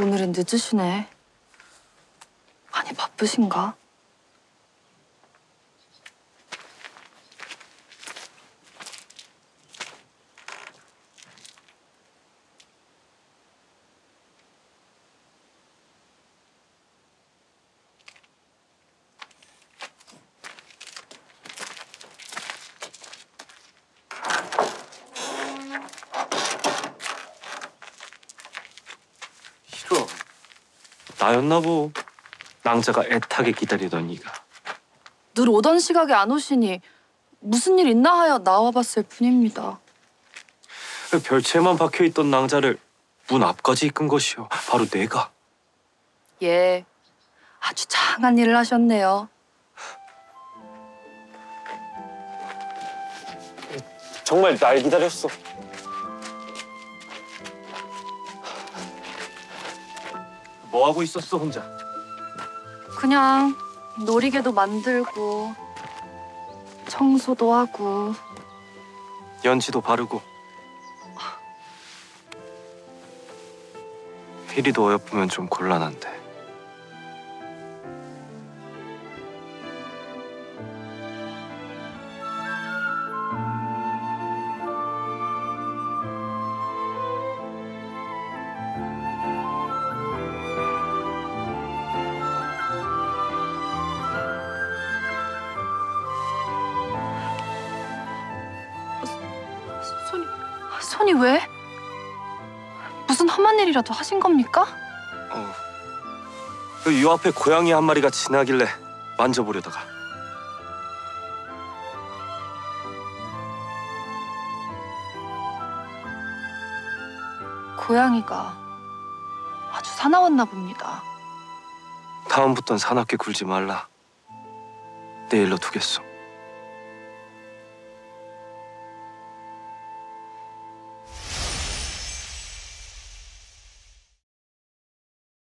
오늘은 늦으시네. 많이 바쁘신가? 싫어. 나였나 보. 낭자가 애타게 기다리던 네가. 늘 오던 시각에 안 오시니 무슨 일 있나 하여 나와봤을 뿐입니다. 별채만 박혀 있던 낭자를 문 앞까지 이끈 것이요. 바로 내가. 예, 아주 장한 일을 하셨네요. 정말 날 기다렸어. 뭐 하고 있었어 혼자? 그냥 놀이개도 만들고 청소도 하고 연지도 바르고. 휘리도 어여쁘면 좀 곤란한데. 손이 왜? 무슨 험한 일이라도 하신 겁니까? 어. 그요 앞에 고양이 한 마리가 지나길래 만져보려다가. 고양이가 아주 사나웠나 봅니다. 다음부턴 사납게 굴지 말라. 내 일로 두겠소.